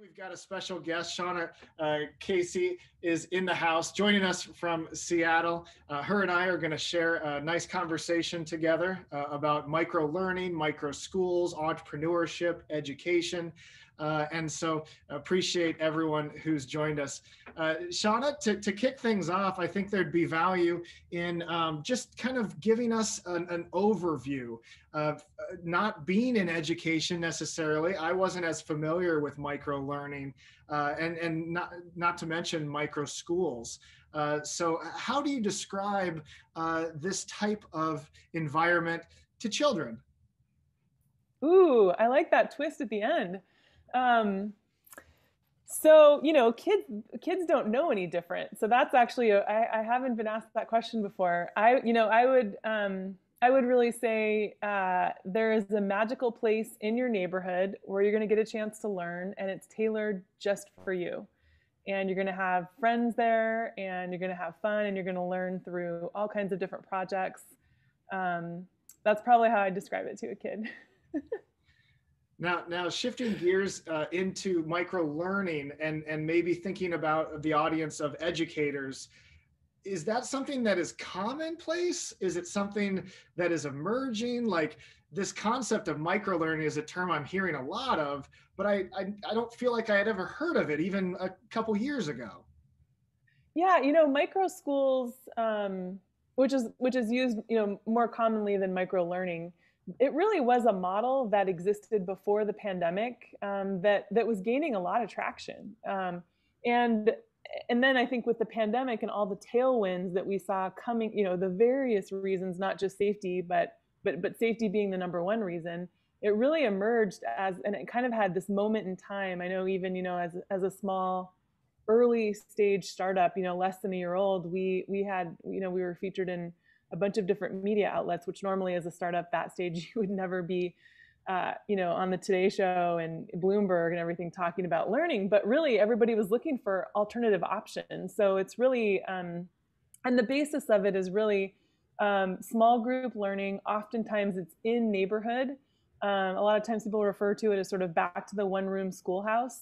We've got a special guest. Shauna uh, Causey is in the house, joining us from Seattle. Uh, her and I are going to share a nice conversation together uh, about micro learning, micro schools, entrepreneurship, education. Uh, and so appreciate everyone who's joined us. Uh, Shauna, to, to kick things off, I think there'd be value in um, just kind of giving us an, an overview of uh, not being in education necessarily. I wasn't as familiar with micro learning uh, and, and not, not to mention micro schools. Uh, so how do you describe uh, this type of environment to children? Ooh, I like that twist at the end. Um, so you know, kids kids don't know any different. So that's actually a, I, I haven't been asked that question before. I you know I would um, I would really say uh, there is a magical place in your neighborhood where you're going to get a chance to learn, and it's tailored just for you. And you're going to have friends there, and you're going to have fun, and you're going to learn through all kinds of different projects. Um, that's probably how I describe it to a kid. Now, now shifting gears uh, into micro learning and and maybe thinking about the audience of educators, is that something that is commonplace? Is it something that is emerging? Like this concept of micro learning is a term I'm hearing a lot of, but I I, I don't feel like I had ever heard of it even a couple years ago. Yeah, you know, micro schools, um, which is which is used you know more commonly than micro learning it really was a model that existed before the pandemic um, that that was gaining a lot of traction. Um, and and then I think with the pandemic and all the tailwinds that we saw coming, you know, the various reasons, not just safety, but but but safety being the number one reason, it really emerged as and it kind of had this moment in time. I know even you know as as a small early stage startup, you know, less than a year old, we we had you know we were featured in a bunch of different media outlets, which normally as a startup that stage you would never be, uh, you know, on the Today Show and Bloomberg and everything talking about learning. But really, everybody was looking for alternative options. So it's really, um, and the basis of it is really um, small group learning. Oftentimes, it's in neighborhood. Um, a lot of times, people refer to it as sort of back to the one room schoolhouse.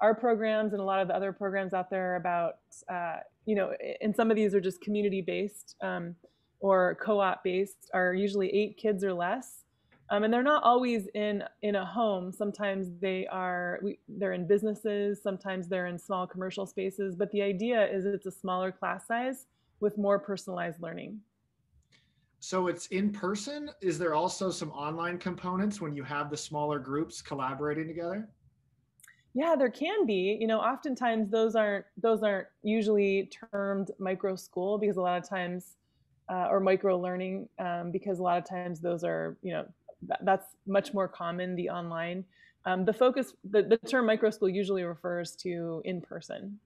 Our programs and a lot of the other programs out there about, uh, you know, and some of these are just community based um, or co-op based are usually eight kids or less. Um, and they're not always in in a home. Sometimes they are we, they're in businesses. Sometimes they're in small commercial spaces. But the idea is it's a smaller class size with more personalized learning. So it's in person. Is there also some online components when you have the smaller groups collaborating together? Yeah, there can be. You know, oftentimes those aren't those aren't usually termed micro school because a lot of times, uh, or micro learning um, because a lot of times those are you know that, that's much more common the online. Um, the focus the, the term micro school usually refers to in person.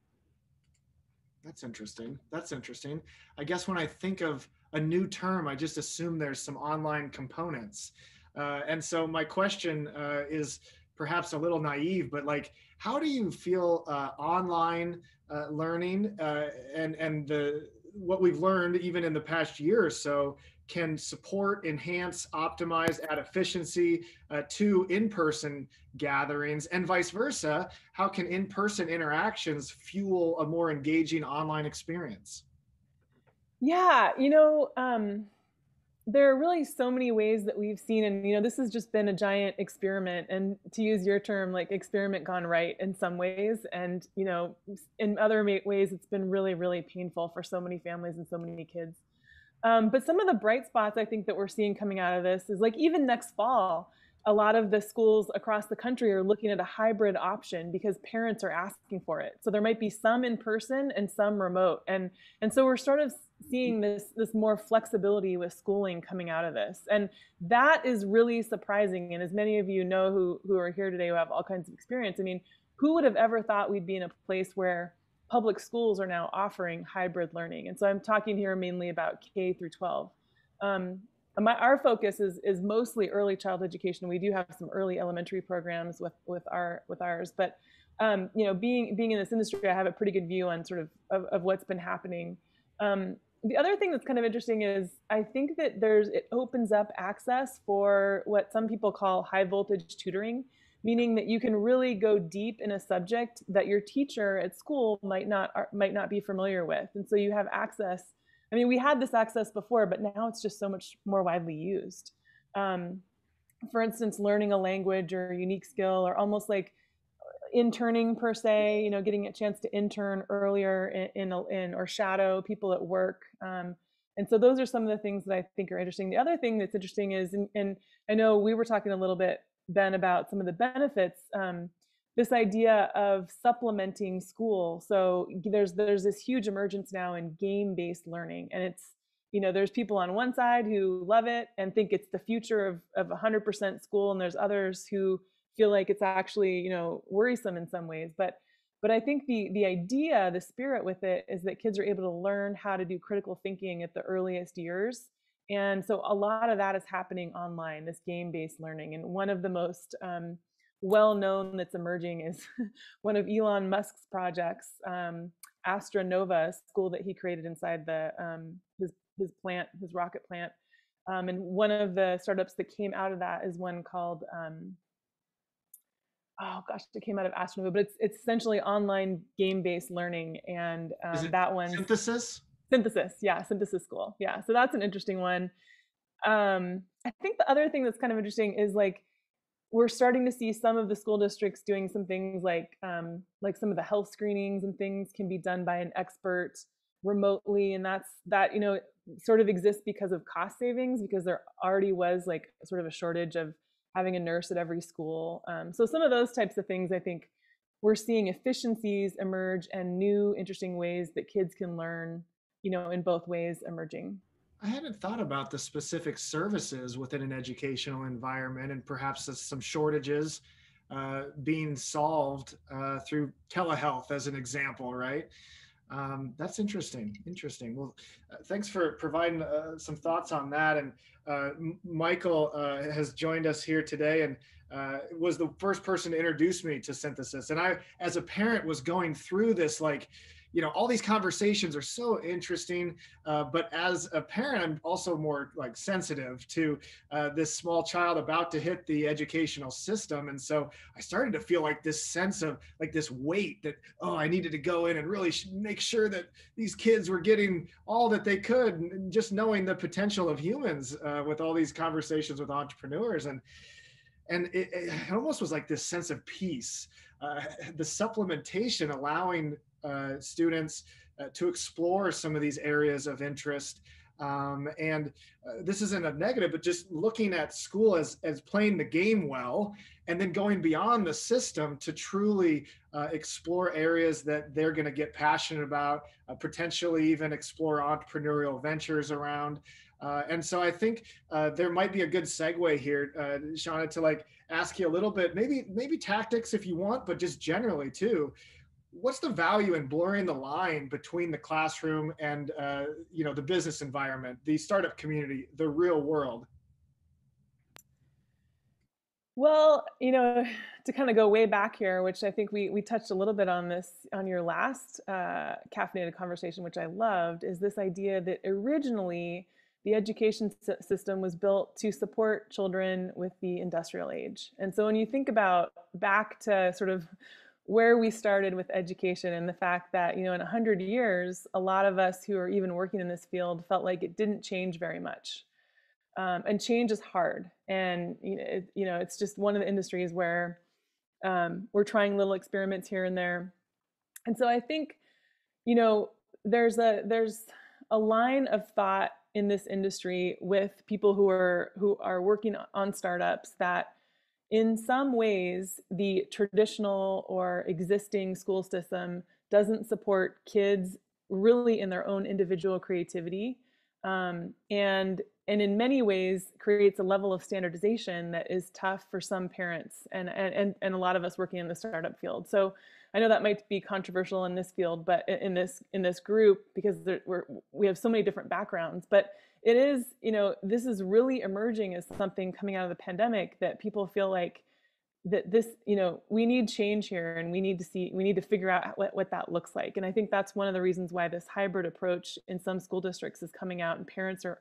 That's interesting. That's interesting. I guess when I think of a new term, I just assume there's some online components. Uh, and so my question uh, is perhaps a little naive, but like, how do you feel uh, online uh, learning uh, and and the what we've learned even in the past year or so can support, enhance, optimize, add efficiency uh, to in-person gatherings, and vice versa? How can in-person interactions fuel a more engaging online experience? Yeah, you know. Um there are really so many ways that we've seen and you know this has just been a giant experiment and to use your term like experiment gone right in some ways and you know in other ways it's been really really painful for so many families and so many kids um, but some of the bright spots i think that we're seeing coming out of this is like even next fall a lot of the schools across the country are looking at a hybrid option because parents are asking for it. So there might be some in person and some remote. And and so we're sort of seeing this this more flexibility with schooling coming out of this. And that is really surprising. And as many of you know who who are here today who have all kinds of experience, I mean, who would have ever thought we'd be in a place where public schools are now offering hybrid learning? And so I'm talking here mainly about K through 12. Um, my, our focus is is mostly early child education. We do have some early elementary programs with with our with ours, but um, you know, being being in this industry, I have a pretty good view on sort of of, of what's been happening. Um, the other thing that's kind of interesting is I think that there's it opens up access for what some people call high voltage tutoring. meaning that you can really go deep in a subject that your teacher at school might not might not be familiar with and so you have access i mean we had this access before but now it's just so much more widely used um, for instance learning a language or a unique skill or almost like interning per se you know getting a chance to intern earlier in, in, in or shadow people at work um, and so those are some of the things that i think are interesting. The other thing that's interesting is and, and i know we were talking a little bit ben about some of the benefits um, this idea of supplementing school. So there's there's this huge emergence now in game based learning and it's you know there's people on one side who love it and think it's the future of, of 100% school and there's others who feel like it's actually you know worrisome in some ways but but i think the the idea the spirit with it is that kids are able to learn how to do critical thinking at the earliest years and so a lot of that is happening online this game based learning and one of the most um, well known that's emerging is one of elon musk's projects um, astra nova school that he created inside the um, his his plant his rocket plant um, and one of the startups that came out of that is one called um, oh gosh, it came out of Astra Nova, but it's it's essentially online game based learning, and um, that one synthesis. Synthesis, yeah, synthesis school, yeah. So that's an interesting one. Um, I think the other thing that's kind of interesting is like we're starting to see some of the school districts doing some things like um, like some of the health screenings and things can be done by an expert remotely, and that's that you know sort of exists because of cost savings because there already was like sort of a shortage of having a nurse at every school. Um, so some of those types of things, I think we're seeing efficiencies emerge and new interesting ways that kids can learn, you know, in both ways emerging. I hadn't thought about the specific services within an educational environment and perhaps some shortages uh, being solved uh, through telehealth as an example, right? Um, that's interesting. Interesting. Well, uh, thanks for providing uh, some thoughts on that. And uh, Michael uh, has joined us here today and uh, was the first person to introduce me to synthesis. And I, as a parent, was going through this like, you know all these conversations are so interesting uh, but as a parent i'm also more like sensitive to uh, this small child about to hit the educational system. And so i started to feel like this sense of like this weight that oh i needed to go in and really make sure that these kids were getting all that they could and just knowing the potential of humans uh, with all these conversations with entrepreneurs. And and it, it, almost was like this sense of peace uh, the supplementation allowing uh, students uh, to explore some of these areas of interest. Um, and uh, this isn't a negative, but just looking at school as, as playing the game well, and then going beyond the system to truly uh, explore areas that they're going to get passionate about, uh, potentially even explore entrepreneurial ventures around. And so I think there might be a good segue here, Shauna, to like ask you a little bit, maybe maybe tactics if you want, but just generally too what's the value in blurring the line between the classroom and uh, you know the business environment the startup community the real world? Well you know to kind of go way back here which i think we we touched a little bit on this on your last uh, caffeinated conversation which i loved is this idea that originally the education system was built to support children with the industrial age. And so when you think about back to sort of where we started with education and the fact that you know in 100 years a lot of us who are even working in this field felt like it didn't change very much. Um, and change is hard. And you know, it, you know it's just one of the industries where um, we're trying little experiments here and there. And so i think you know there's a there's a line of thought in this industry with people who are who are working on startups that in some ways, the traditional or existing school system doesn't support kids really in their own individual creativity. Um, and and in many ways creates a level of standardization that is tough for some parents and, and and a lot of us working in the startup field. So I know that might be controversial in this field, but in this in this group because there, we're, we have so many different backgrounds. But it is, you know, this is really emerging as something coming out of the pandemic that people feel like that this, you know, we need change here and we need to see, we need to figure out what, what that looks like. And I think that's one of the reasons why this hybrid approach in some school districts is coming out and parents are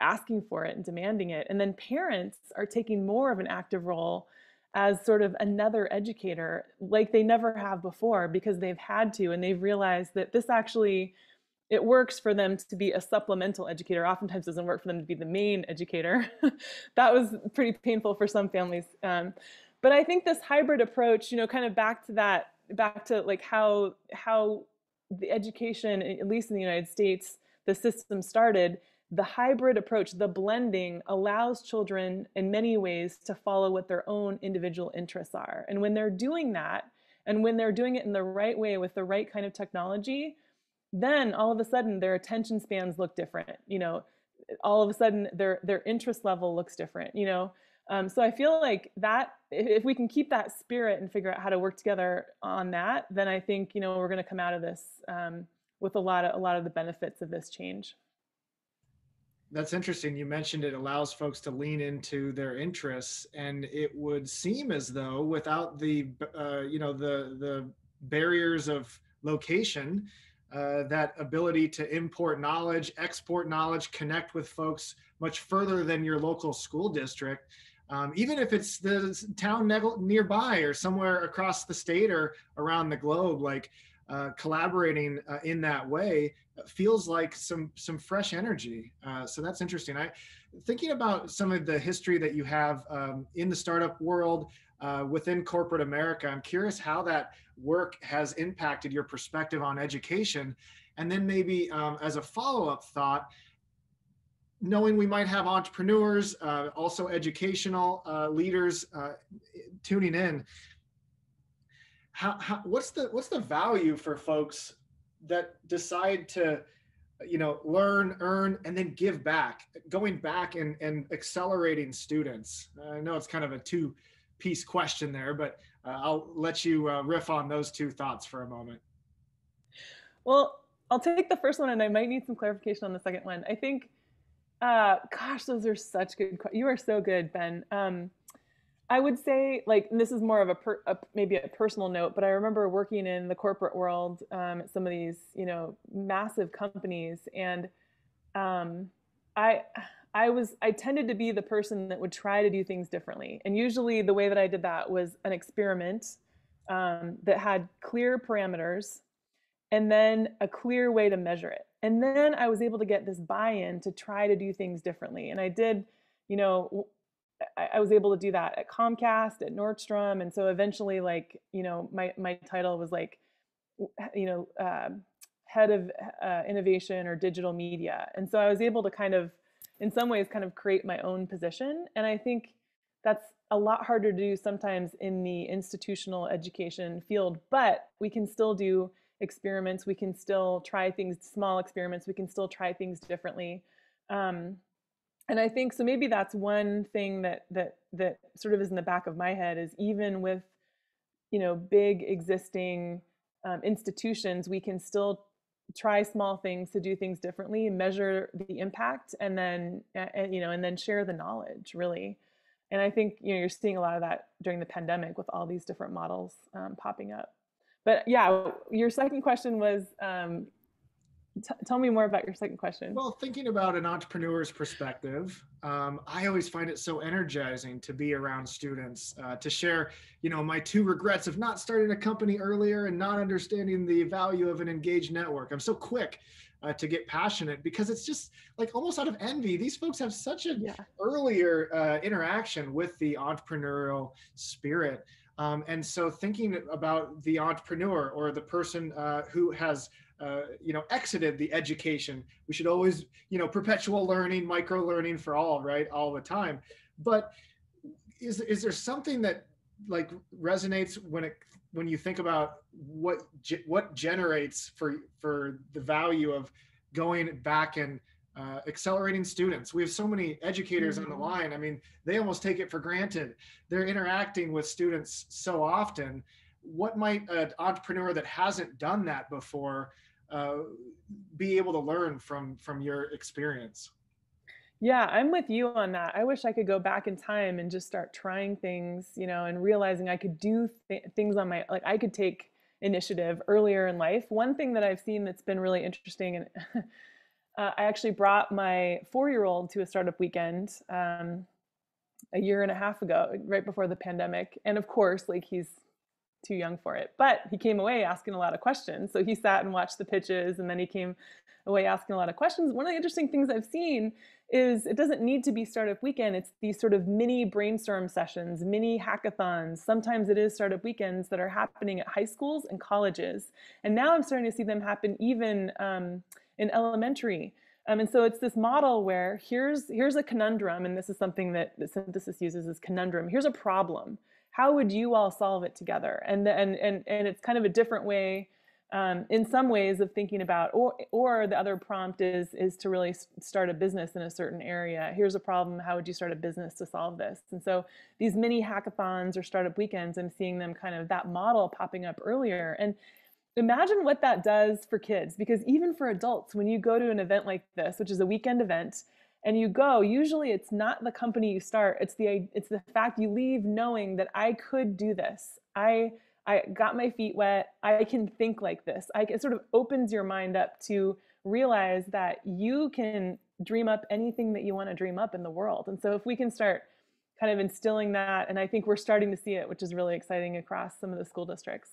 asking for it and demanding it. And then parents are taking more of an active role as sort of another educator like they never have before because they've had to and they've realized that this actually it works for them to be a supplemental educator. Oftentimes doesn't work for them to be the main educator. That was pretty painful for some families. Um, but i think this hybrid approach you know kind of back to that back to like how how the education at least in the united states the system started the hybrid approach, the blending, allows children in many ways to follow what their own individual interests are. And when they're doing that, and when they're doing it in the right way with the right kind of technology, then all of a sudden their attention spans look different. You know, all of a sudden their their interest level looks different. You know, um, so I feel like that if we can keep that spirit and figure out how to work together on that, then I think you know we're going to come out of this um, with a lot of a lot of the benefits of this change. That's interesting. You mentioned it allows folks to lean into their interests, and it would seem as though without the uh, you know the the barriers of location, uh, that ability to import knowledge, export knowledge, connect with folks much further than your local school district, um, even if it's the town nearby or somewhere across the state or around the globe, like uh, collaborating uh, in that way feels like some some fresh energy. Uh, so that's interesting. I thinking about some of the history that you have um, in the startup world uh, within corporate America. I'm curious how that work has impacted your perspective on education, and then maybe um, as a follow up thought. Knowing we might have entrepreneurs, uh, also educational uh, leaders uh, tuning in, how, how, what's the what's the value for folks that decide to you know learn earn and then give back going back and, and accelerating students? I know it's kind of a two piece question there but uh, i'll let you uh, riff on those two thoughts for a moment. Well i'll take the first one and i might need some clarification on the second one. I think uh, gosh those are such good you are so good ben. Um, I would say, like, this is more of a, per, a, maybe a personal note, but I remember working in the corporate world um, at some of these, you know, massive companies, and um, I, I was, I tended to be the person that would try to do things differently, and usually the way that I did that was an experiment um, that had clear parameters, and then a clear way to measure it, and then I was able to get this buy-in to try to do things differently, and I did, you know I, I was able to do that at Comcast, at Nordstrom, and so eventually, like you know, my my title was like, you know, uh, head of uh, innovation or digital media, and so I was able to kind of, in some ways, kind of create my own position, and I think that's a lot harder to do sometimes in the institutional education field, but we can still do experiments. We can still try things, small experiments. We can still try things differently. Um, and I think so maybe that's one thing that that that sort of is in the back of my head is even with you know big existing um, institutions we can still try small things to do things differently measure the impact and then and, you know and then share the knowledge really. And i think you know you're seeing a lot of that during the pandemic with all these different models um, popping up. But yeah your second question was um, T- tell me more about your second question. Well, thinking about an entrepreneur's perspective, um, I always find it so energizing to be around students, uh, to share, you know, my two regrets of not starting a company earlier and not understanding the value of an engaged network. I'm so quick uh, to get passionate because it's just like almost out of envy. These folks have such an yeah. earlier uh, interaction with the entrepreneurial spirit. Um, and so thinking about the entrepreneur or the person uh, who has uh, you know exited the education we should always you know perpetual learning micro learning for all right all the time but is is there something that like resonates when it when you think about what what generates for for the value of going back and uh, accelerating students. We have so many educators mm-hmm. on the mm-hmm. line. I mean, they almost take it for granted. They're interacting with students so often. What might an entrepreneur that hasn't done that before uh, be able to learn from from your experience yeah i'm with you on that i wish i could go back in time and just start trying things you know and realizing i could do th- things on my like i could take initiative earlier in life one thing that i've seen that's been really interesting and uh, i actually brought my four year old to a startup weekend um, a year and a half ago, right before the pandemic. And of course, like he's too young for it, but he came away asking a lot of questions. So he sat and watched the pitches and then he came away asking a lot of questions. One of the interesting things I've seen is it doesn't need to be startup weekend. It's these sort of mini brainstorm sessions, mini hackathons. Sometimes it is startup weekends that are happening at high schools and colleges. And now I'm starting to see them happen even um, in elementary. Um, and so it's this model where here's here's a conundrum, and this is something that, that synthesis uses as conundrum. Here's a problem. How would you all solve it together? And and and and it's kind of a different way um, in some ways of thinking about or or the other prompt is is to really start a business in a certain area. Here's a problem. How would you start a business to solve this? And so these mini hackathons or startup weekends i'm seeing them kind of that model popping up earlier. And imagine what that does for kids because even for adults when you go to an event like this which is a weekend event and you go usually it's not the company you start. It's the it's the fact you leave knowing that i could do this. I I got my feet wet. I can think like this. I, it sort of opens your mind up to realize that you can dream up anything that you want to dream up in the world. And so if we can start kind of instilling that, and I think we're starting to see it, which is really exciting across some of the school districts.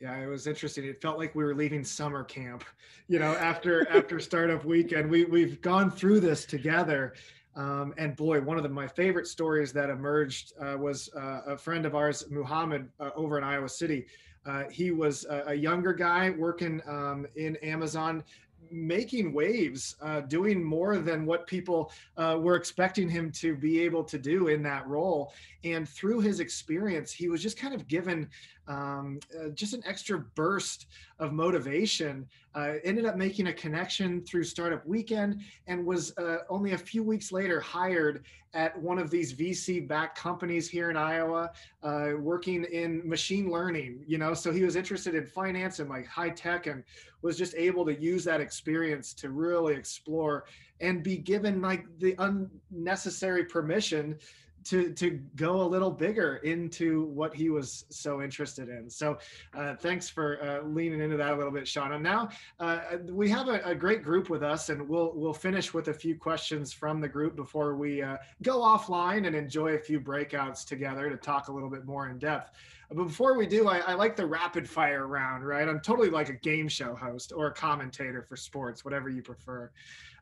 Yeah, it was interesting. It felt like we were leaving summer camp, you know, after after startup weekend. We we've gone through this together um, and boy, one of the, my favorite stories that emerged uh, was uh, a friend of ours, Muhammad, uh, over in Iowa City. Uh, he was a, a, younger guy working um, in Amazon, making waves, uh, doing more than what people uh, were expecting him to be able to do in that role. And through his experience, he was just kind of given um, just an extra burst of motivation. Uh, ended up making a connection through Startup Weekend and was uh, only a few weeks later hired at one of these VC backed companies here in Iowa, uh, working in machine learning. You know, so he was interested in finance and like high tech and was just able to use that experience to really explore and be given like the unnecessary permission to to go a little bigger into what he was so interested in. So uh, thanks for uh, leaning into that a little bit, Shauna. Now uh, we have a, a, great group with us, and we'll we'll finish with a few questions from the group before we uh, go offline and enjoy a few breakouts together to talk a little bit more in depth. But before we do, I, I like the rapid fire round, right? I'm totally like a game show host or a commentator for sports, whatever you prefer.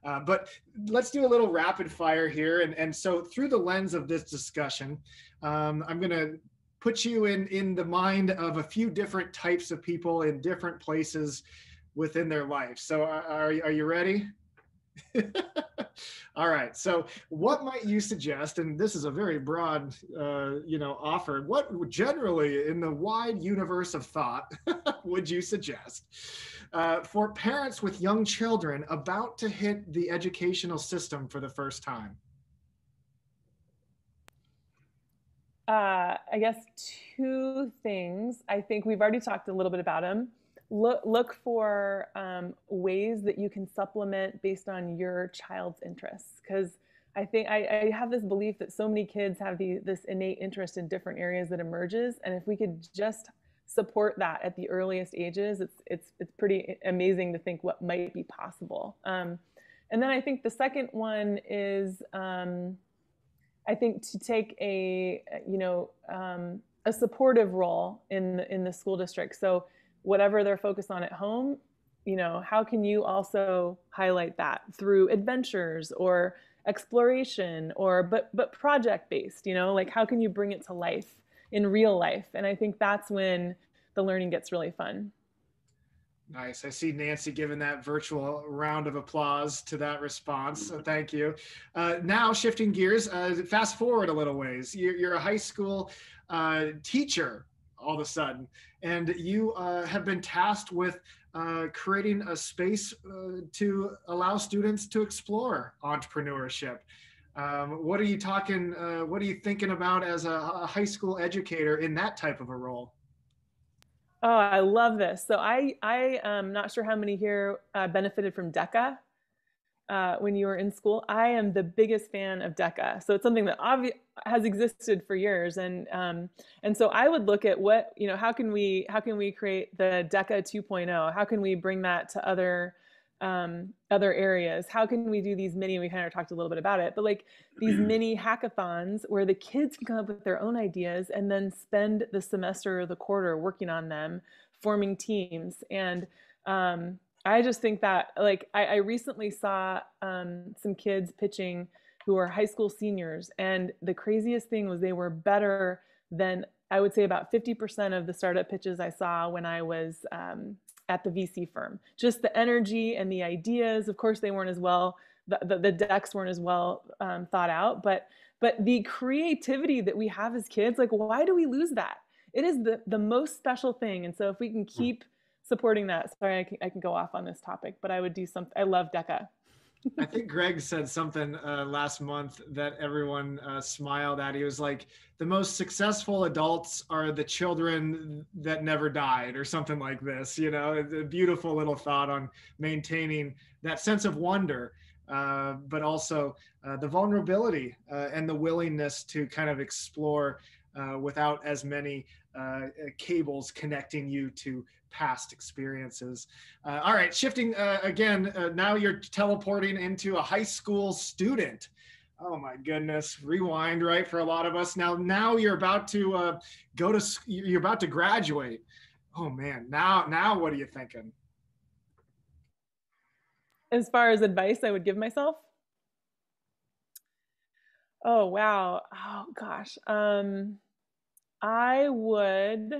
Uh, but let's do a little rapid fire here. And, and so through the lens of this discussion, um, I'm going to put you in, in the mind of a few different types of people in different places within their life. So are, are you ready? All right. So, what might you suggest? And this is a very broad, uh, you know, offer. What generally in the wide universe of thought would you suggest uh, for parents with young children about to hit the educational system for the first time? Uh, I guess two things. I think we've already talked a little bit about them look look for um, ways that you can supplement based on your child's interests because I think I, I, have this belief that so many kids have the, this innate interest in different areas that emerges, and if we could just support that at the earliest ages, it's it's it's pretty amazing to think what might be possible. Um, and then I think the second one is um, I think to take a you know um, a supportive role in the, in the school district. So whatever they're focused on at home, you know, how can you also highlight that through adventures or exploration or but but project based, you know, like how can you bring it to life in real life? And I think that's when the learning gets really fun. Nice. I see Nancy giving that virtual round of applause to that response. So thank you. Uh, now, shifting gears, uh, fast forward a little ways. You're, you're a high school uh, teacher all of a sudden. And you uh, have been tasked with uh, creating a space uh, to allow students to explore entrepreneurship. Um, what are you talking, uh, what are you thinking about as a, a, high school educator in that type of a role? Oh, I love this. So I, I am not sure how many here uh, benefited from DECA uh, when you were in school. I am the biggest fan of DECA. So it's something that obvi- has existed for years, and um, and so I would look at what you know how can we how can we create the DECA 2.0? How can we bring that to other um, other areas how can we do these mini we kind of talked a little bit about it but like these mini hackathons where the kids can come up with their own ideas and then spend the semester or the quarter working on them forming teams and um, i just think that like i, I recently saw um, some kids pitching who are high school seniors and the craziest thing was they were better than i would say about 50% of the startup pitches i saw when i was um, at the VC firm. Just the energy and the ideas. Of course, they weren't as well. The, the, the decks weren't as well um, thought out, but but the creativity that we have as kids, like why do we lose that? It is the the most special thing. And so if we can hmm. keep supporting that, sorry, I can, I can go off on this topic, but I would do something. I love DECA. I think Greg said something uh, last month that everyone uh, smiled at. He was like, "The most successful adults are the children that never died," or something like this. You know, a beautiful little thought on maintaining that sense of wonder, uh, but also uh, the vulnerability uh, and the willingness to kind of explore uh, without as many cables connecting you to past experiences. Uh, all right, shifting uh, again, uh, now you're teleporting into a high school student. Oh my goodness, rewind, right? For a lot of us. Now, now you're about to uh, go to, you're about to graduate. Oh man, now, now what are you thinking? As far as advice I would give myself? Oh, wow. Oh gosh. Um, I would,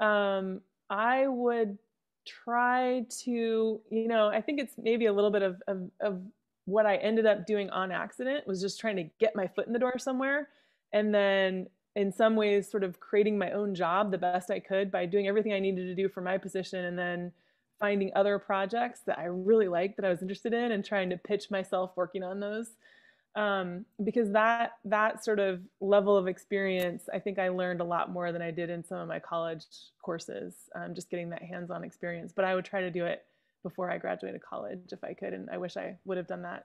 um, I would try to, you know, I think it's maybe a little bit of, of, of what I ended up doing on accident was just trying to get my foot in the door somewhere. And then in some ways, sort of creating my own job the best I could by doing everything I needed to do for my position and then finding other projects that I really liked that I was interested in and trying to pitch myself working on those um, because that that sort of level of experience, I think I learned a lot more than I did in some of my college courses. Um, just getting that hands-on experience, but I would try to do it before I graduated college if I could, and I wish I would have done that.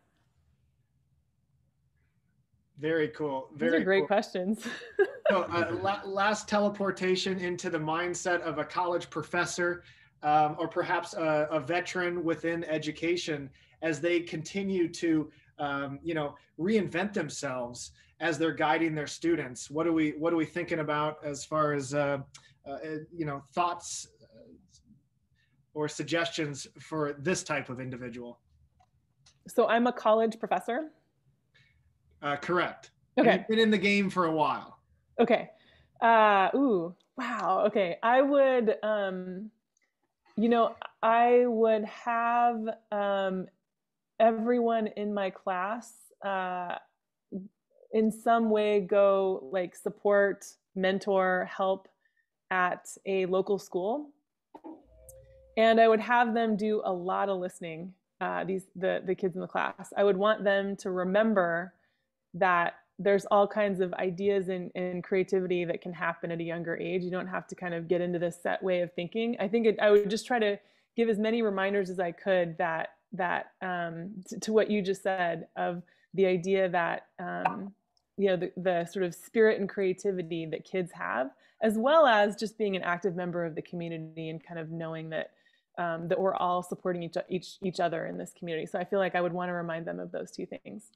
Very cool. Very are great cool. questions. so, uh, la- last teleportation into the mindset of a college professor, um, or perhaps a, a veteran within education, as they continue to um, you know reinvent themselves as they're guiding their students. What are we what are we thinking about as far as uh, uh, you know thoughts uh, or suggestions for this type of individual? So i'm a college professor. Uh, correct. Okay. Been in the game for a while. Okay. Uh ooh wow. Okay. I would um you know i would have um everyone in my class uh, in some way go like support, mentor, help at a local school. And I would have them do a lot of listening, uh, these the, the kids in the class. I would want them to remember that there's all kinds of ideas and, and creativity that can happen at a younger age. You don't have to kind of get into this set way of thinking. I think it, I would just try to give as many reminders as I could that that um, to, to, what you just said of the idea that um, you know the, the sort of spirit and creativity that kids have as well as just being an active member of the community and kind of knowing that um, that we're all supporting each, each each other in this community. So i feel like i would want to remind them of those two things.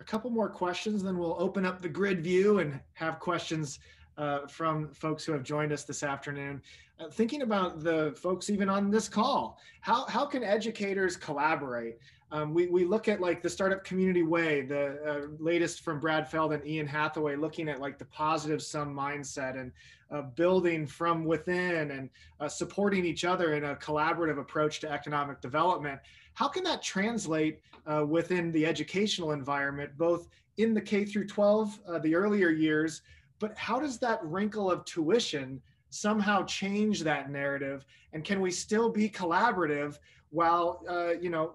A couple more questions then we'll open up the grid view and have questions uh, from folks who have joined us this afternoon. Uh, thinking about the folks even on this call, how, how can educators collaborate? Um, we, we look at like the Startup Community Way, the uh, latest from Brad Feld and Ian Hathaway, looking at like the positive sum mindset and uh, building from within and uh, supporting each other in a collaborative approach to economic development. How can that translate uh, within the educational environment, both in the K through 12, the earlier years, but how does that wrinkle of tuition somehow change that narrative? And can we still be collaborative while, uh, you know,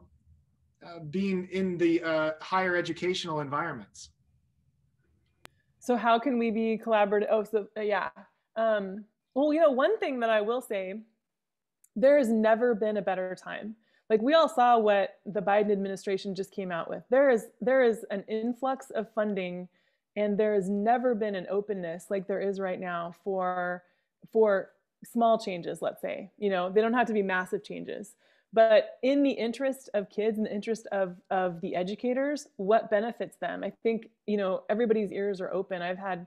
uh, being in the uh, higher educational environments? So how can we be collaborative? Oh, so uh, yeah. Um, well, you know, one thing that I will say, there has never been a better time. Like we all saw what the Biden administration just came out with. There is there is an influx of funding and there has never been an openness like there is right now for for small changes let's say you know they don't have to be massive changes. But in the interest of kids in the interest of of the educators what benefits them? I think you know everybody's ears are open. I've had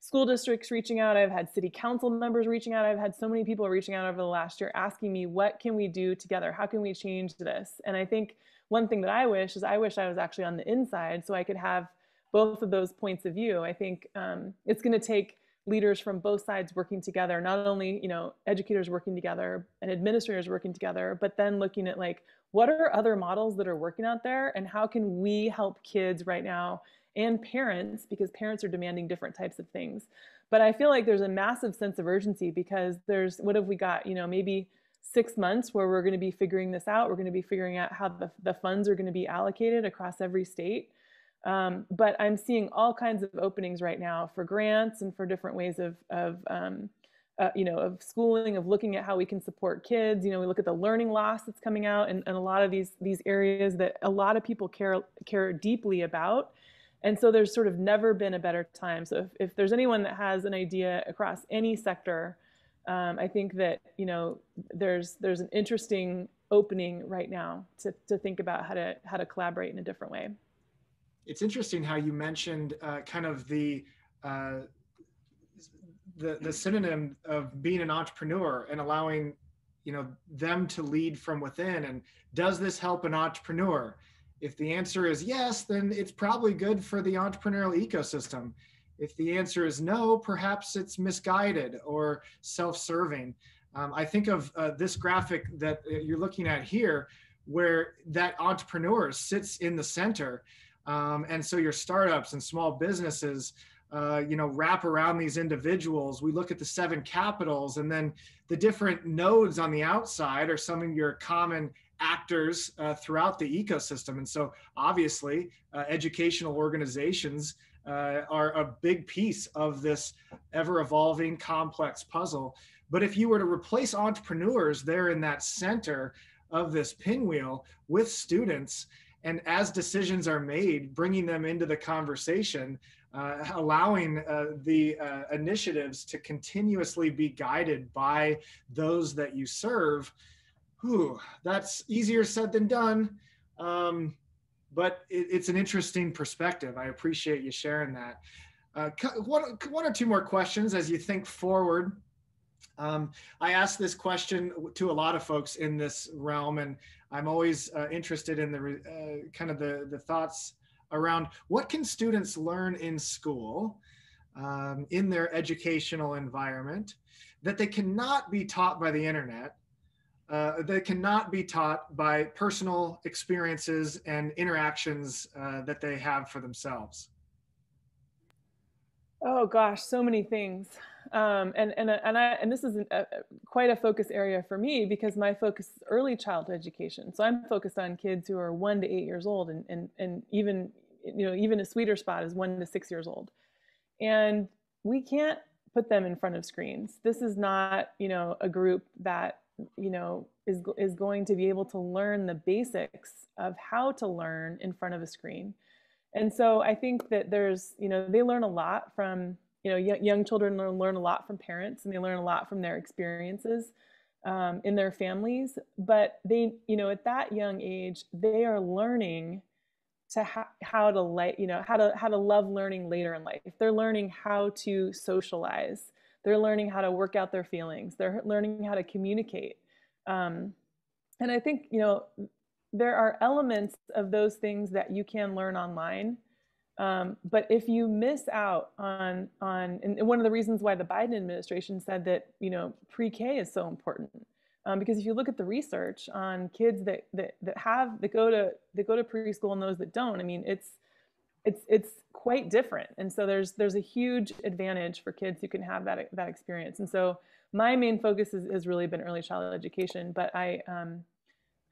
school districts reaching out. I've had city council members reaching out. I've had so many people reaching out over the last year asking me what can we do together? How can we change this? And i think one thing that i wish is i wish i was actually on the inside so i could have both of those points of view i think um, it's going to take leaders from both sides working together not only you know educators working together and administrators working together but then looking at like what are other models that are working out there and how can we help kids right now and parents because parents are demanding different types of things. But i feel like there's a massive sense of urgency because there's what have we got you know maybe six months where we're going to be figuring this out. We're going to be figuring out how the, the funds are going to be allocated across every state um, but i'm seeing all kinds of openings right now for grants and for different ways of, of um, uh, you know, of schooling, of looking at how we can support kids. You know, we look at the learning loss that's coming out, and, and a lot of these these areas that a lot of people care care deeply about. And so there's sort of never been a better time. So if, if there's anyone that has an idea across any sector, um, I think that you know there's there's an interesting opening right now to, to think about how to how to collaborate in a different way. It's interesting how you mentioned uh, kind of the uh, the the synonym of being an entrepreneur and allowing you know them to lead from within and does this help an entrepreneur if the answer is yes, then it's probably good for the entrepreneurial ecosystem. If the answer is no, perhaps it's misguided or self serving. Um, I think of uh, this graphic that uh, you're looking at here, where that entrepreneur sits in the center. Um, and so your startups and small businesses, uh, you know, wrap around these individuals. We look at the seven capitals, and then the different nodes on the outside are some of your common actors uh, throughout the ecosystem. And so, obviously, uh, educational organizations uh, are a big piece of this ever evolving, complex puzzle. But if you were to replace entrepreneurs there in that center of this pinwheel with students, and as decisions are made, bringing them into the conversation, uh, allowing uh, the uh, initiatives to continuously be guided by those that you serve, whew, that's easier said than done. Um, but it, it's an interesting perspective. I appreciate you sharing that. Uh, one, one or two more questions as you think forward. Um, I ask this question to a lot of folks in this realm, and I'm always uh, interested in the uh, kind of the, the thoughts around what can students learn in school, um, in their educational environment, that they cannot be taught by the internet, uh, that cannot be taught by personal experiences and interactions uh, that they have for themselves? Oh gosh, so many things. Um, and and and I and this is a, quite a focus area for me because my focus is early childhood education. So I'm focused on kids who are one to eight years old, and and and even you know even a sweeter spot is one to six years old, and we can't put them in front of screens. This is not you know a group that you know is is going to be able to learn the basics of how to learn in front of a screen and so i think that there's you know they learn a lot from you know young, children learn, learn a lot from parents and they learn a lot from their experiences um, in their families but they you know at that young age they are learning to ha- how to like you know how to how to love learning later in life they're learning how to socialize they're learning how to work out their feelings. They're learning how to communicate. Um, and I think, you know, there are elements of those things that you can learn online. Um, but if you miss out on on and one of the reasons why the Biden administration said that you know pre-K is so important um, because if you look at the research on kids that that that have that go to that go to preschool and those that don't, I mean it's it's it's quite different and so there's there's a huge advantage for kids who can have that that experience and so my main focus is, has really been early childhood education but i um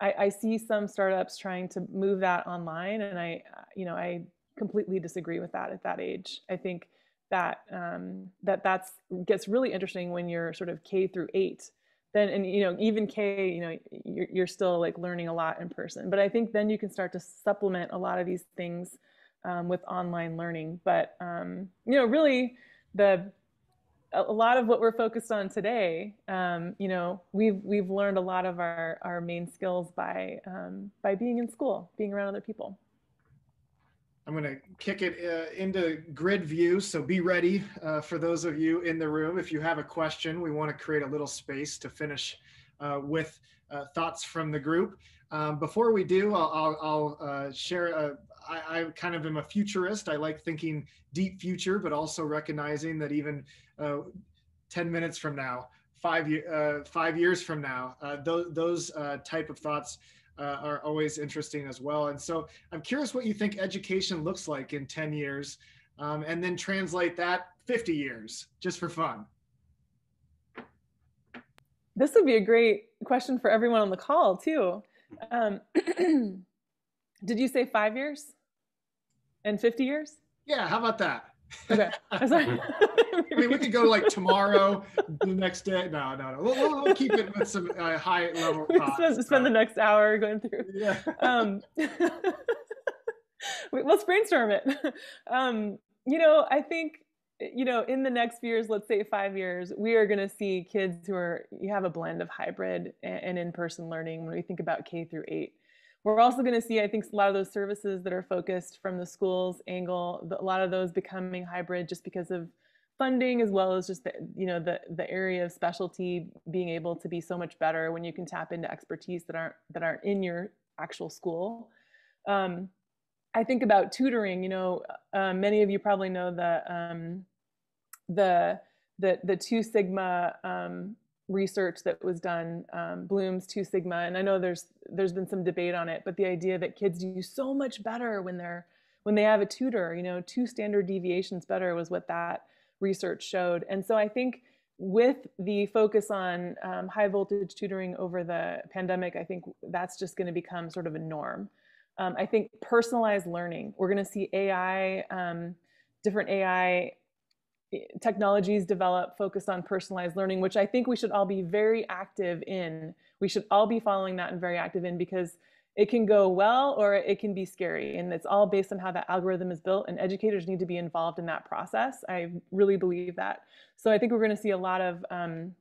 I, I see some startups trying to move that online and i you know i completely disagree with that at that age i think that um, that that's gets really interesting when you're sort of k through eight then and you know even k you know you're, you're still like learning a lot in person but i think then you can start to supplement a lot of these things um, with online learning. But um, you know, really, the a lot of what we're focused on today, um, you know, we've we've learned a lot of our our main skills by um, by being in school, being around other people. I'm going to kick it uh, into grid view. So be ready uh, for those of you in the room. If you have a question, we want to create a little space to finish uh, with uh, thoughts from the group. Um, before we do, I'll, I'll, I'll uh, share. A, I, I kind of am a futurist. I like thinking deep future, but also recognizing that even uh, 10 minutes from now, five, five years from now, those, those type of thoughts uh, are always interesting as well. And so I'm curious what you think education looks like in 10 years, um, and then translate that 50 years just for fun. This would be a great question for everyone on the call, too. Um, did you say five years and 50 years? Yeah, how about that? Okay. I mean, we could go like tomorrow, the next day. No, no, no. We'll, we'll, we'll keep it with some uh, high level. spend, spend the next hour going through. Yeah. Um, let's brainstorm it. Um, you know, I think you know in the next few years let's say five years we are going to see kids who are you have a blend of hybrid and, and in-person learning when we think about k through eight we're also going to see, I think, a lot of those services that are focused from the schools angle, a lot of those becoming hybrid just because of funding as well as just the, you know the the area of specialty being able to be so much better when you can tap into expertise that aren't that aren't in your actual school. Um, I think about tutoring. You know, uh, many of you probably know the um, the the the two sigma um, research that was done, um, Bloom's Two Sigma, and I know there's there's been some debate on it, but the idea that kids do so much better when they're when they have a tutor, you know, two standard deviations better was what that research showed. And so I think with the focus on um, high dosage tutoring over the pandemic, I think that's just going to become sort of a norm. Um, I think personalized learning, we're going to see AI, um, different AI technologies develop focused on personalized learning, which I think we should all be very active in. We should all be following that and very active in because it can go well or it can be scary. And it's all based on how that algorithm is built, and educators need to be involved in that process. I really believe that. So I think we're going to see a lot of um,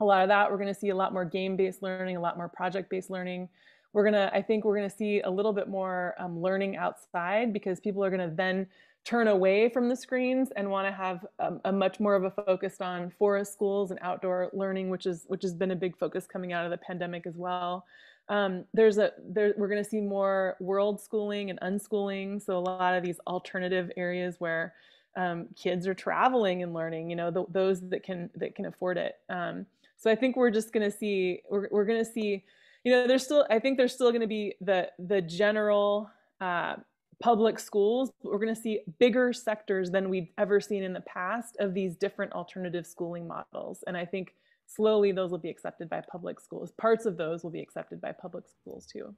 a lot of that. We're going to see a lot more game-based learning, a lot more project-based learning. We're gonna, I think, we're going to see a little bit more um, learning outside because people are going to then turn away from the screens and want to have a, a, much more of a focus on forest schools and outdoor learning, which is which has been a big focus coming out of the pandemic as well. Um, there's a there, we're going to see more world schooling and unschooling, so a lot of these alternative areas where um, kids are traveling and learning. You know, the, those that can that can afford it. Um, so I think we're just going to see we're we're going to see. You know, there's still I think there's still going to be the the general uh, public schools, we're going to see bigger sectors than we've ever seen in the past of these different alternative schooling models. And I think slowly those will be accepted by public schools. Parts of those will be accepted by public schools too.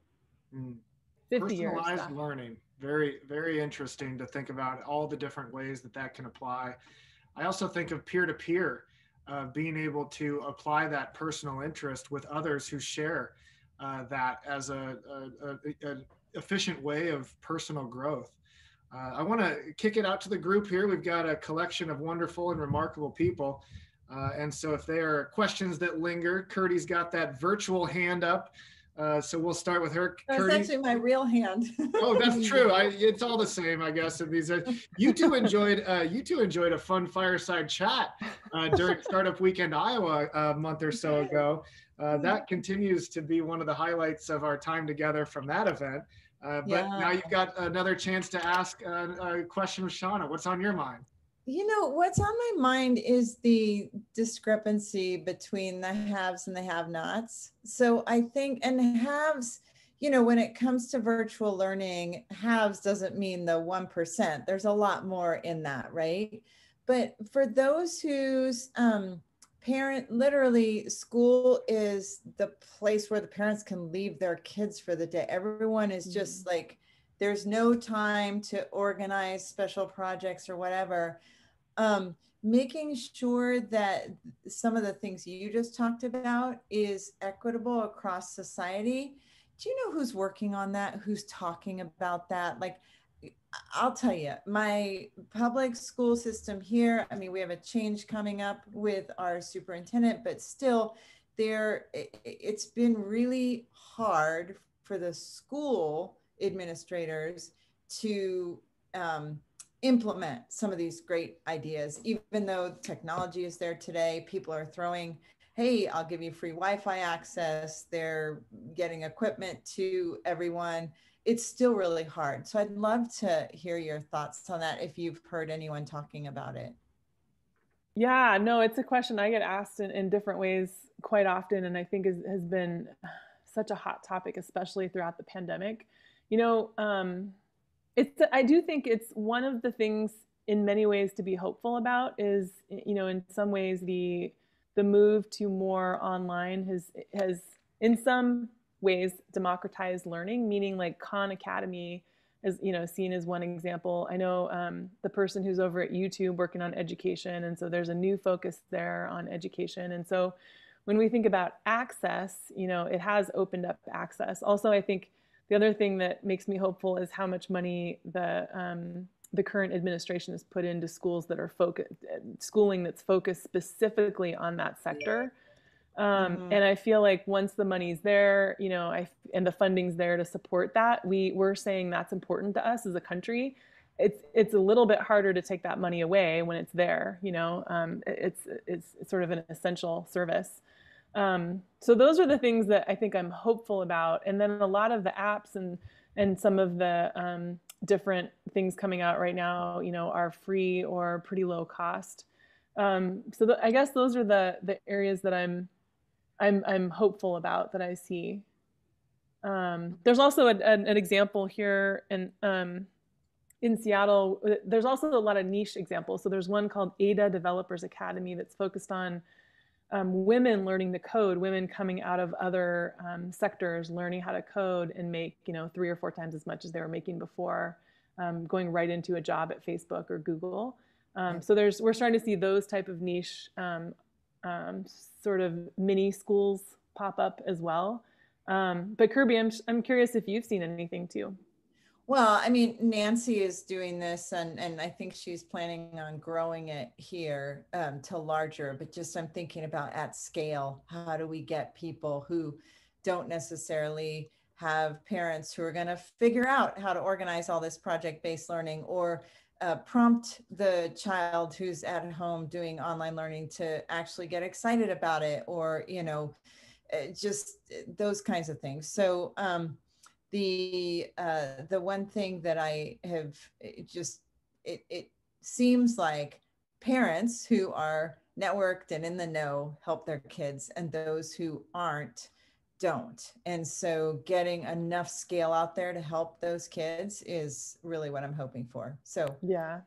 Mm. 50 Personalized years, learning. Very, very interesting to think about all the different ways that that can apply. I also think of peer to peer, being able to apply that personal interest with others who share uh, that as a, a, a, a efficient way of personal growth. Uh, I want to kick it out to the group here. We've got a collection of wonderful and remarkable people. Uh, and so if there are questions that linger, Curdy's got that virtual hand up. Uh, so we'll start with her. That's actually my real hand. oh, that's true. I, it's all the same, I guess. these, uh, you two enjoyed uh, you two enjoyed a fun fireside chat uh, during Startup Weekend Iowa a month or so ago. Uh, that continues to be one of the highlights of our time together from that event. Uh, but yeah. now you've got another chance to ask a, a question of Shauna. What's on your mind? You know, what's on my mind is the discrepancy between the haves and the have nots. So I think, and haves, you know, when it comes to virtual learning, haves doesn't mean the 1%. There's a lot more in that, right? But for those whose, um, parent literally school is the place where the parents can leave their kids for the day everyone is just mm-hmm. like there's no time to organize special projects or whatever um, making sure that some of the things you just talked about is equitable across society. Do you know who's working on that? Who's talking about that? Like I'll tell you, my public school system here, I mean, we have a change coming up with our superintendent, but still, there it's been really hard for the school administrators to um, implement some of these great ideas. Even though technology is there today people are throwing hey i'll give you free wi-fi access. They're getting equipment to everyone. It's still really hard. So i'd love to hear your thoughts on that if you've heard anyone talking about it. Yeah no it's a question i get asked in, in different ways quite often and i think is, has been such a hot topic especially throughout the pandemic. You know um, it's i do think it's one of the things in many ways to be hopeful about is you know in some ways the the move to more online has has in some ways democratized learning meaning like khan academy is you know seen as one example. I know um, the person who's over at youtube working on education and so there's a new focus there on education. And so when we think about access you know it has opened up access. Also i think the other thing that makes me hopeful is how much money the um, the current administration has put into schools that are focused schooling that's focused specifically on that sector. Um, mm-hmm. And I feel like once the money's there, you know, I and the funding's there to support that, we we're saying that's important to us as a country. It's it's a little bit harder to take that money away when it's there. You know, um, it's, it's it's sort of an essential service. Um, so those are the things that I think I'm hopeful about. And then a lot of the apps and and some of the um, different things coming out right now, you know, are free or pretty low cost. Um, so the, I guess those are the the areas that I'm I'm I'm hopeful about that I see. Um, there's also a, an, an, example here in um, in Seattle. There's also a lot of niche examples. So there's one called Ada Developers Academy that's focused on um, women learning the code, women coming out of other um, sectors, learning how to code and make, you know, three or four times as much as they were making before, um, going right into a job at Facebook or Google. Um, so there's, we're starting to see those type of niche um, um, sort of mini schools pop up as well. but Kirby, I'm, I'm curious if you've seen anything too. Well, I mean, Nancy is doing this, and and I think she's planning on growing it here um, to larger. But just I'm thinking about at scale. How do we get people who don't necessarily have parents who are going to figure out how to organize all this project-based learning, or uh, prompt the child who's at home doing online learning to actually get excited about it, or you know, uh, just uh, those kinds of things. So. Um, the uh, the one thing that I have just it it seems like parents who are networked and in the know help their kids, and those who aren't don't. And so getting enough scale out there to help those kids is really what I'm hoping for. So yeah,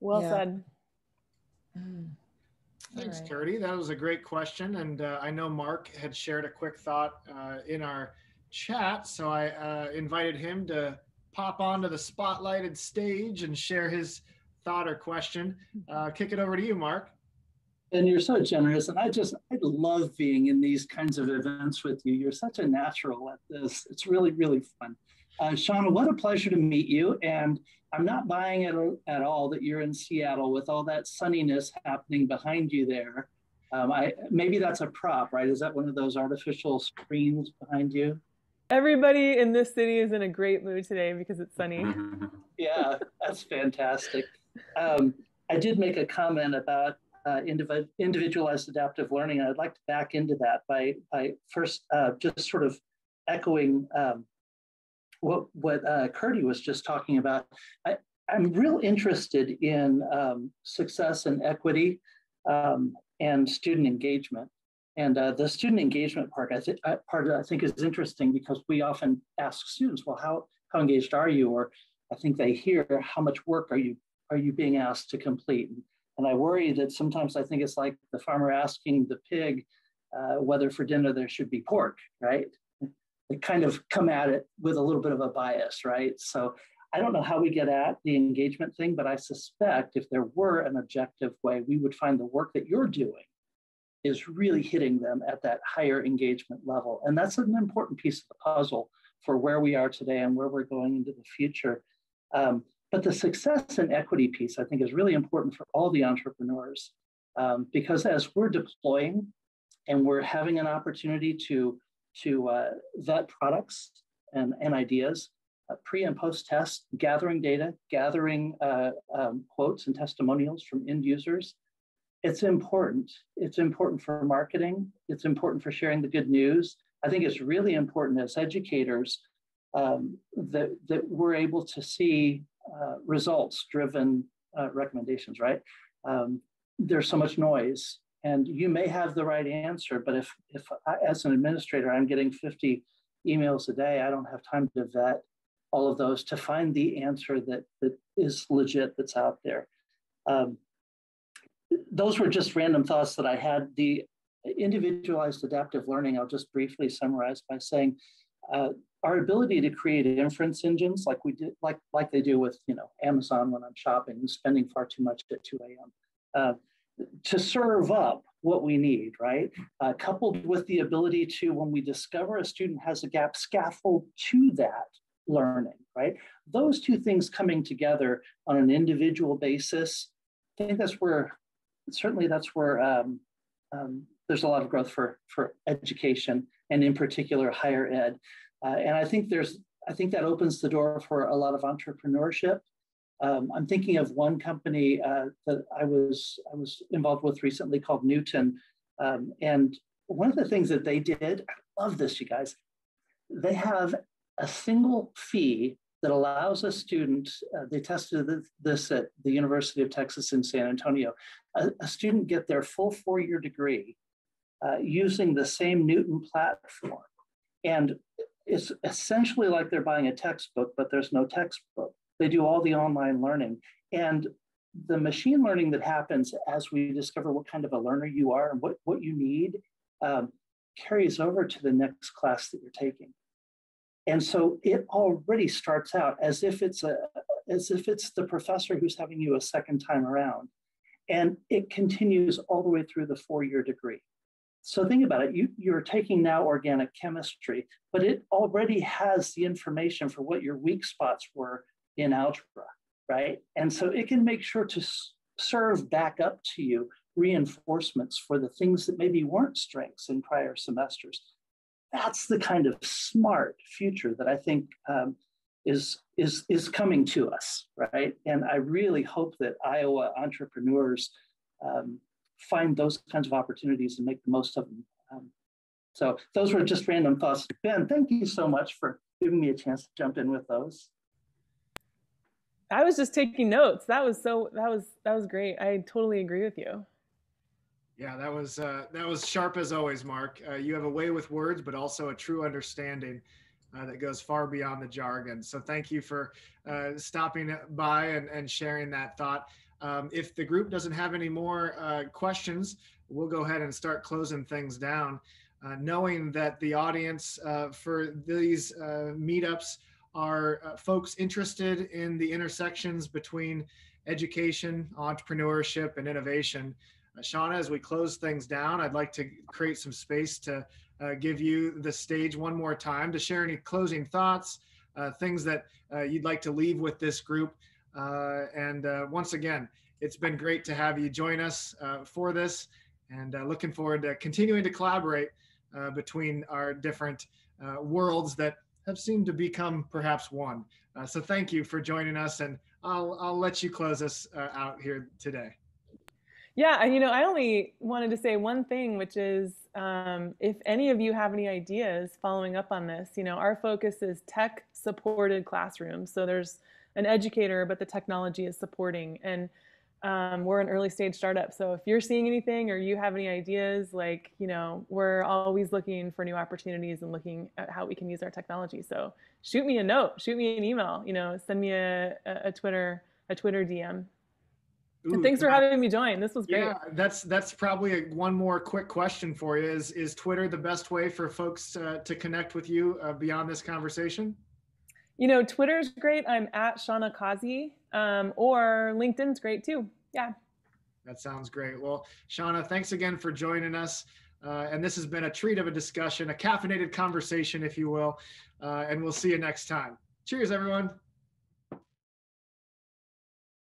well yeah. said. Mm. Thanks, right. That was a great question. And uh, I know Mark had shared a quick thought uh, in our chat. So I uh, invited him to pop onto the spotlighted stage and share his thought or question. Uh, kick it over to you, Mark. And you're so generous. And I just, I love being in these kinds of events with you. You're such a natural at this. It's really, really fun. Uh, Shauna, what a pleasure to meet you. And I'm not buying it at all that you're in Seattle with all that sunniness happening behind you there. Um, I, maybe that's a prop, right? Is that one of those artificial screens behind you? Everybody in this city is in a great mood today because it's sunny. yeah, that's fantastic. Um, I did make a comment about uh, indiv- individualized adaptive learning. I'd like to back into that by, by first uh, just sort of echoing um, what, what uh, Curdy was just talking about. I, am real interested in um, success and equity um, and student engagement. And uh, the student engagement part, I th- uh, part I think is interesting because we often ask students, well, how, how engaged are you? Or I think they hear, how much work are you, are you being asked to complete? And I worry that sometimes I think it's like the farmer asking the pig uh, whether for dinner there should be pork, right? They kind of come at it with a little bit of a bias, right? So I don't know how we get at the engagement thing, but I suspect if there were an objective way, we would find the work that you're doing is really hitting them at that higher engagement level. And that's an important piece of the puzzle for where we are today and where we're going into the future. Um, but the success and equity piece, I think, is really important for all the entrepreneurs um, because as we're deploying and we're having an opportunity to, to uh, vet products and, and ideas, uh, pre and post test, gathering data, gathering uh, um, quotes and testimonials from end users, it's important. It's important for marketing. It's important for sharing the good news. I think it's really important as educators um, that, that we're able to see uh, results driven uh, recommendations, right? Um, there's so much noise and you may have the right answer, but if, if I, as an administrator, I'm getting 50 emails a day, I don't have time to vet all of those to find the answer that, that is legit that's out there. Um, those were just random thoughts that I had. The individualized adaptive learning, I'll just briefly summarize by saying uh, our ability to create inference engines like we did, like, like they do with, you know, Amazon when I'm shopping and spending far too much at 2 a.m. Uh, to serve up what we need, right? Uh, coupled with the ability to, when we discover a student has a gap, scaffold to that learning, right? Those two things coming together on an individual basis, I think that's where, certainly that's where um, um, there's a lot of growth for, for education and in particular higher ed. Uh, and I think there's, I think that opens the door for a lot of entrepreneurship. Um, I'm thinking of one company uh, that I was I was involved with recently called Knewton, um, and one of the things that they did, I love this, you guys. They have a single fee that allows a student. Uh, they tested this at the University of Texas in San Antonio. A, a student get their full four-year degree uh, using the same Knewton platform, and it's essentially like they're buying a textbook, but there's no textbook. They do all the online learning. And the machine learning that happens as we discover what kind of a learner you are and what, what you need um, carries over to the next class that you're taking. And so it already starts out as if it's a as if it's the professor who's having you a second time around. And it continues all the way through the four-year degree. So think about it. You, you're taking now organic chemistry, but it already has the information for what your weak spots were in algebra, right? And so it can make sure to serve back up to you reinforcements for the things that maybe weren't strengths in prior semesters. That's the kind of smart future that I think um, is, is, is coming to us, right? And I really hope that Iowa entrepreneurs um, find those kinds of opportunities and make the most of them. Um, so those were just random thoughts. Ben, thank you so much for giving me a chance to jump in with those. I was just taking notes. That was so that was that was great. I totally agree with you. Yeah, that was uh, that was sharp as always, Mark. Uh, you have a way with words, but also a true understanding uh, that goes far beyond the jargon. So thank you for uh, stopping by and, and sharing that thought. Um, if the group doesn't have any more uh, questions, we'll go ahead and start closing things down, uh, knowing that the audience for these meetups are folks interested in the intersections between education, entrepreneurship, and innovation. Uh, Shauna, as we close things down, I'd like to create some space to give you the stage one more time to share any closing thoughts, things that you'd like to leave with this group. Uh, and uh, once again, it's been great to have you join us uh, for this and looking forward to continuing to collaborate between our different worlds that have seemed to become perhaps one. so thank you for joining us and I'll, I'll let you close us out here today. Yeah, you know, I only wanted to say one thing, which is um, if any of you have any ideas following up on this, you know, our focus is tech supported classrooms. So there's an educator, but the technology is supporting. And um, we're an early stage startup. So if you're seeing anything or you have any ideas, like, you know, we're always looking for new opportunities and looking at how we can use our technology. So shoot me a note, shoot me an email, you know, send me a, a Twitter, a Twitter DM. Ooh, thanks for having me join. This was great. Yeah, that's that's probably a, one more quick question for you. Is is Twitter the best way for folks uh, to connect with you uh, beyond this conversation? You know, Twitter's great. I'm at Shauna Causey, um, or LinkedIn's great too. Yeah. That sounds great. Well, Shauna, thanks again for joining us. Uh, and this has been a treat of a discussion, a caffeinated conversation, if you will. Uh, and we'll see you next time. Cheers, everyone.